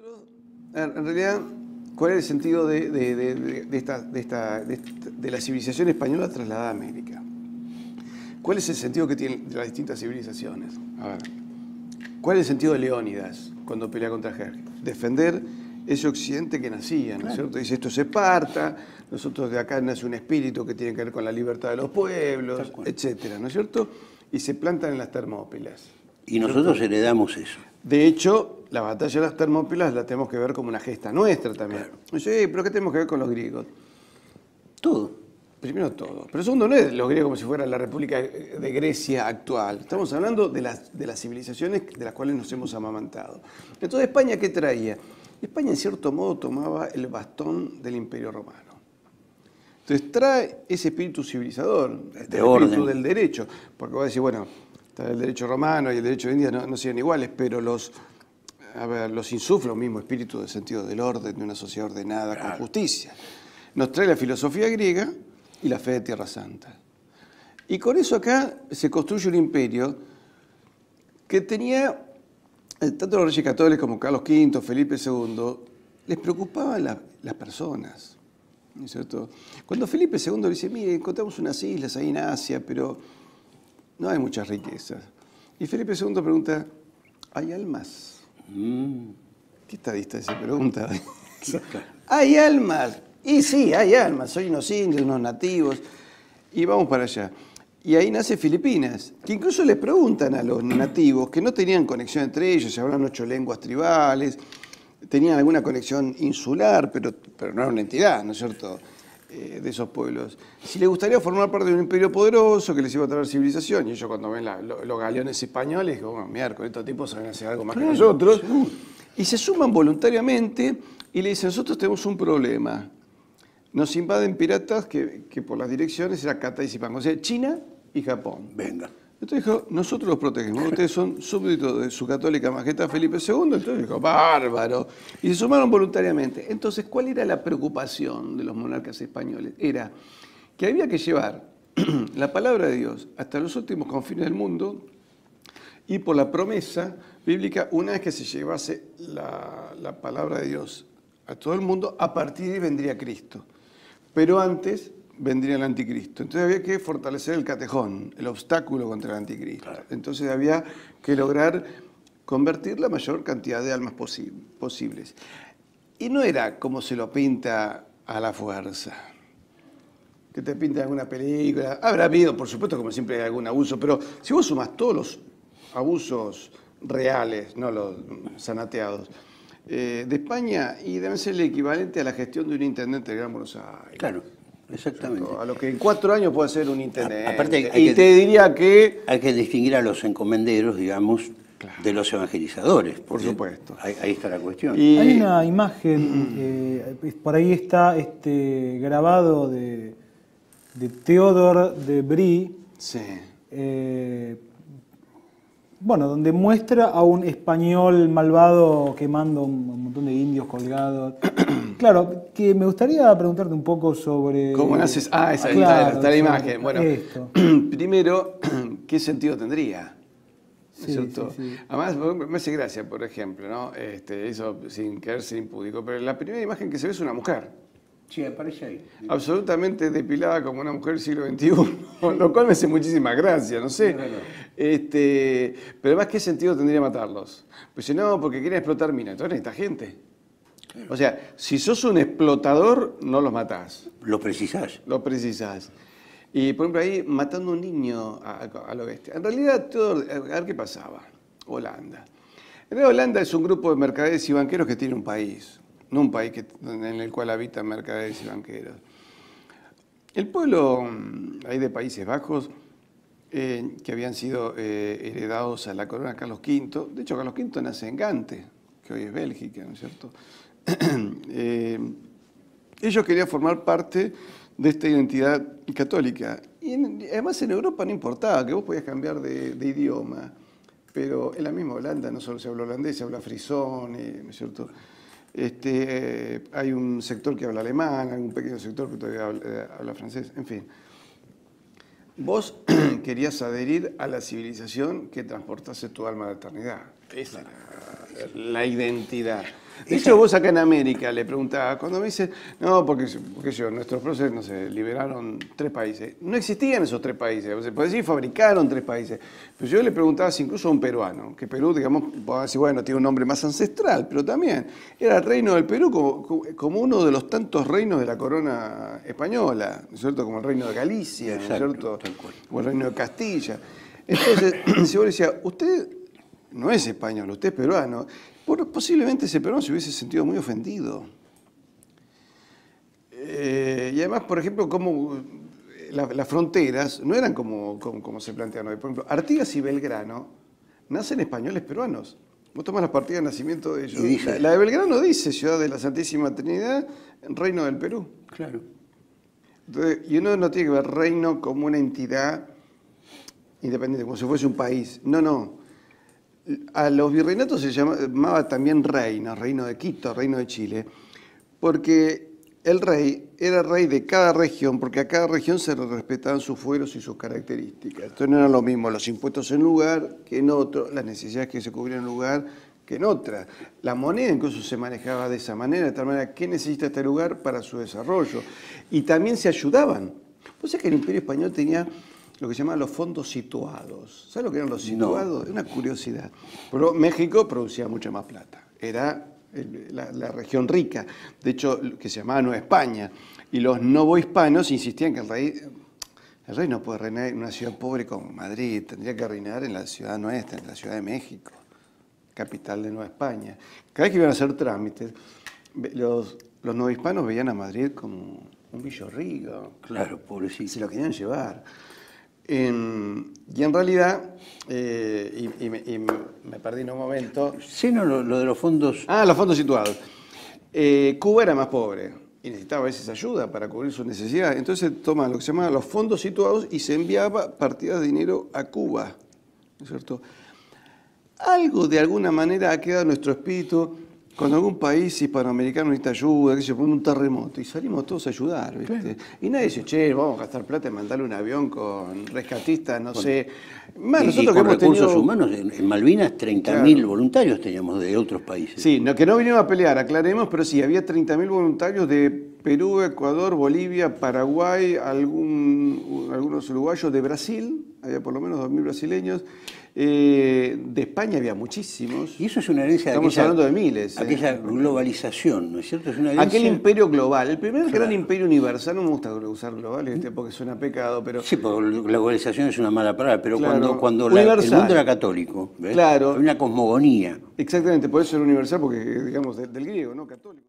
Nosotros, en realidad, ¿cuál es el sentido de, de- de- de- de esta, de, esta- la civilización española trasladada a América? ¿Cuál es el sentido que tienen las distintas civilizaciones? A ver, ¿cuál es el sentido de Leónidas cuando pelea contra Jerjes? Defender ese occidente que nacía, ¿no es cierto? Dice, esto es Esparta, nosotros de acá nace un espíritu que tiene que ver con la libertad de los pueblos, etcétera, ¿no es cierto? Y se plantan en las Termópilas. Y nosotros heredamos eso. De hecho, la batalla de las Termópilas la tenemos que ver como una gesta nuestra también. Sí, pero ¿qué tenemos que ver con los griegos? Todo. Primero todo. Pero segundo, no es los griegos como si fuera la República de Grecia actual. Estamos hablando de las, de las civilizaciones de las cuales nos hemos amamantado. Entonces, ¿España qué traía? España, en cierto modo, tomaba el bastón del Imperio Romano. Entonces, trae ese espíritu civilizador, el espíritu orden. del derecho. Porque vos decís, bueno, el derecho romano y el derecho de India no, no sean iguales, pero los, a ver, los insufla un mismo espíritu de sentido del orden, de una sociedad ordenada, con justicia. Nos trae la filosofía griega y la fe de Tierra Santa. Y con eso acá se construye un imperio que tenía, eh, tanto los reyes católicos como Carlos V, Felipe II, les preocupaban la- las personas. ¿no es cierto? Cuando Felipe II dice, mire, encontramos unas islas ahí en Asia, pero no hay muchas riquezas. Y Felipe II pregunta, ¿hay almas? Mm. ¿Qué estadista se pregunta? ¿Hay almas? Y sí, hay almas. Soy unos indios, unos nativos. Y vamos para allá. Y ahí nace Filipinas, que incluso les preguntan a los nativos que no tenían conexión entre ellos, se hablan ocho lenguas tribales, tenían alguna conexión insular, pero, pero no era una entidad, ¿no es cierto?, Eh, de esos pueblos. Si les gustaría formar parte de un imperio poderoso que les iba a traer civilización, y ellos cuando ven la- lo- los galeones españoles, digo, bueno, miércoles, estos tipos saben hacer algo más que nosotros. Y se suman voluntariamente y le dicen, nosotros tenemos un problema. Nos invaden piratas que, que por las direcciones era Catay y Zipán, o sea, China y Japón. Venga. Entonces dijo, nosotros los protegemos, ustedes son súbditos de su católica majestad Felipe II, entonces dijo, bárbaro. Y se sumaron voluntariamente. Entonces, ¿cuál era la preocupación de los monarcas españoles? Era que había que llevar la palabra de Dios hasta los últimos confines del mundo y por la promesa bíblica, una vez que se llevase la, la palabra de Dios a todo el mundo, a partir de ahí vendría Cristo. Pero antes vendría el anticristo. Entonces había que fortalecer el catejón, el obstáculo contra el anticristo. Entonces había que lograr convertir la mayor cantidad de almas posi- posibles. Y no era como se lo pinta a la fuerza que te pintan alguna película. Habrá habido, por supuesto, como siempre hay algún abuso, pero si vos sumas todos los abusos reales, no los sanateados, eh, de España, y deben ser el equivalente a la gestión de un intendente de Gran Buenos Aires. Claro, exactamente. A lo que en cuatro años puede ser un intendente. A- aparte hay y que- te diría que Hay que distinguir a los encomenderos, digamos, de los evangelizadores. porque supuesto. Ahí, ahí está la cuestión. Y- Hay una imagen, eh, por ahí está este grabado de, de Theodore de Brie, Sí. eh, bueno, donde muestra a un español malvado quemando un, montón de indios colgados. claro, que me gustaría preguntarte un poco sobre... ¿Cómo naces? Ah, esa Claro, está, está la imagen. Bueno, esto. primero, ¿qué sentido tendría? ¿No es Sí, cierto? sí, sí. Además, me hace gracia, por ejemplo, ¿no? Este, eso sin querer ser impúdico, pero la primera imagen que se ve es una mujer, Sí, aparece ahí. absolutamente depilada como una mujer del siglo XXI, lo cual me hace muchísima gracia, no sé. Este, pero además, ¿qué sentido tendría matarlos? Pues si no, porque quieren explotar minas, entonces necesitas gente. O sea, si sos un explotador, no los matás. Lo precisás. Lo precisas. Y por ejemplo, ahí matando a un niño a, a lo bestia. En realidad, todo, a ver qué pasaba. Holanda. En realidad, Holanda es un grupo de mercaderes y banqueros que tiene un país, no un país que- en el cual habitan mercaderes y banqueros. El pueblo mm, ahí de Países Bajos, eh, que habían sido eh, heredados a la corona Carlos V, de hecho Carlos V nace en Gante, que hoy es Bélgica, ¿no es cierto? Eh, ellos querían formar parte de esta identidad católica. Y en- además en Europa no importaba, que vos podías cambiar de, de idioma, pero en la misma Holanda no solo se habla holandés, se habla frisón, eh, ¿no es cierto? Este, eh, hay un sector que habla alemán, hay un pequeño sector que todavía habla, eh, habla francés, en fin. Vos querías adherir a la civilización que transportase tu alma de eternidad. Esa era la identidad. De hecho, vos acá en América le preguntabas, cuando me dicen, no, porque, porque yo, nuestros próceres, no sé, liberaron tres países. No existían esos tres países, se puede decir, fabricaron tres países. Pero yo le preguntaba incluso a un peruano, que Perú, digamos, decir, bueno, tiene un nombre más ancestral, pero también era el reino del Perú como, como uno de los tantos reinos de la corona española, ¿no es cierto? Como el reino de Galicia, ¿no es cierto? Como el reino de Castilla. Entonces, si vos decía, usted no es español, usted es peruano, posiblemente ese peruano se hubiese sentido muy ofendido. Eh, y además, por ejemplo, como eh, las fronteras no eran como, como, se plantean hoy. Por ejemplo, Artigas y Belgrano nacen españoles peruanos. Vos tomas las partidas de nacimiento de ellos. la, de Belgrano dice Ciudad de la Santísima Trinidad, Reino del Perú. Claro. y uno no tiene que ver reino como una entidad independiente, como si fuese un país. No, no. A los virreinatos se llamaba también reino, reino de Quito, reino de Chile, porque el rey era rey de cada región, porque a cada región se le respetaban sus fueros y sus características. Entonces no era lo mismo los impuestos en lugar que en otro, las necesidades que se cubrían en lugar que en otra. La moneda incluso se manejaba de esa manera, de tal manera, ¿qué necesita este lugar para su desarrollo? Y también se ayudaban. Pues es que el Imperio Español tenía lo que se llamaban los fondos situados. ¿Sabes lo que eran los situados? Es una curiosidad. Pero México producía mucha más plata. Era la, región rica. De hecho, que se llamaba Nueva España. Y los novohispanos insistían que el rey, el rey no puede reinar en una ciudad pobre como Madrid, tendría que reinar en la ciudad nuestra, en la Ciudad de México, capital de Nueva España. Cada vez que iban a hacer trámites, los, los novohispanos veían a Madrid como un villorrigo. Claro, pobrecito. Se lo querían llevar y en realidad, eh, y, me, perdí en un momento. Sí, no, lo, de los fondos. Ah, los fondos situados. Eh, Cuba era más pobre y necesitaba a veces ayuda para cubrir sus necesidades. Entonces toma lo que se llama los fondos situados y se enviaba partidas de dinero a Cuba. ¿No es cierto? Algo de alguna manera ha quedado en nuestro espíritu cuando algún país hispanoamericano necesita ayuda, que se pone un terremoto, y salimos todos a ayudar, ¿viste? Y nadie dice, che, vamos a gastar plata en mandarle un avión con rescatistas, no sé. Más nosotros con recursos humanos, en, Malvinas 30.000 voluntarios teníamos de otros países. Sí, no, que no vinimos a pelear, aclaremos, pero sí, había 30.000 voluntarios de Perú, Ecuador, Bolivia, Paraguay, algún, algunos uruguayos de Brasil, había por lo menos 2.000 brasileños, eh, de España había muchísimos. Y eso es una herencia Estamos hablando de miles. ¿eh? Aquella globalización, ¿no es cierto? Es una Aquel imperio global, el primer gran imperio universal, no me gusta usar global porque suena pecado, pero... Sí, porque globalización es una mala palabra, pero cuando, cuando el mundo era católico, ¿ves? Claro. una cosmogonía. Exactamente, por eso era universal, porque digamos del, griego, ¿no? Católico.